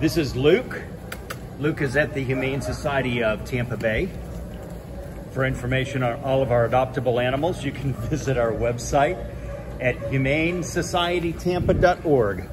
This is Luke. Luke is at the Humane Society of Tampa Bay. For information on all of our adoptable animals, you can visit our website at humanesocietytampa.org.